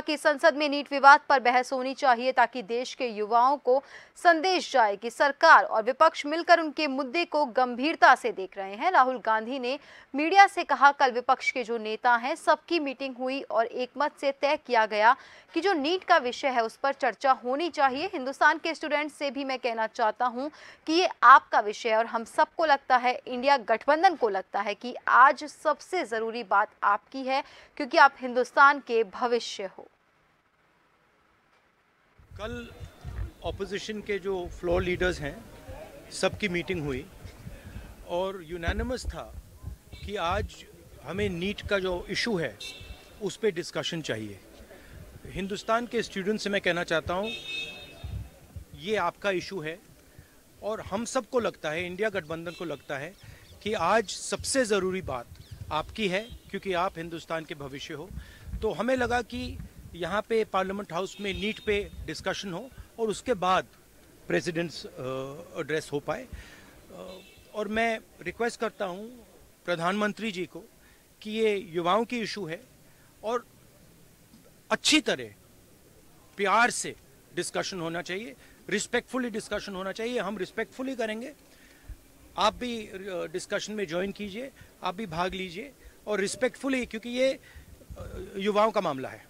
कि संसद में नीट विवाद पर बहस होनी चाहिए ताकि देश के युवाओं को संदेश जाए कि सरकार और विपक्ष मिलकर उनके मुद्दे को गंभीरता से देख रहे हैं। राहुल गांधी ने मीडिया से कहा, कल विपक्ष के जो नेता हैं, सबकी मीटिंग हुई और एक मत से तय किया गया कि जो नीट का विषय है उस पर चर्चा होनी चाहिए। हिंदुस्तान के स्टूडेंट से भी मैं कहना चाहता हूँ कि ये आपका विषय है और हम सबको लगता है, इंडिया गठबंधन को लगता है कि आज सबसे ज़रूरी बात आपकी है, क्योंकि आप हिंदुस्तान के भविष्य हो। कल ऑपोजिशन के जो फ्लोर लीडर्स हैं, सबकी मीटिंग हुई और यूनानिमस था कि आज हमें नीट का जो इशू है, उस पर डिस्कशन चाहिए। हिंदुस्तान के स्टूडेंट से मैं कहना चाहता हूँ, ये आपका इशू है और हम सबको लगता है इंडिया गठबंधन को लगता है कि आज सबसे ज़रूरी बात आपकी है, क्योंकि आप हिंदुस्तान के भविष्य हो। तो हमें लगा कि यहाँ पे पार्लियामेंट हाउस में नीट पे डिस्कशन हो और उसके बाद प्रेसिडेंट्स एड्रेस हो पाए। और मैं रिक्वेस्ट करता हूँ प्रधानमंत्री जी को कि ये युवाओं की इशू है और अच्छी तरह प्यार से डिस्कशन होना चाहिए रिस्पेक्टफुली डिस्कशन होना चाहिए। हम रिस्पेक्टफुली करेंगे। आप भी डिस्कशन में ज्वाइन कीजिए, आप भी भाग लीजिए और रिस्पेक्टफुली क्योंकि ये युवाओं का मामला है।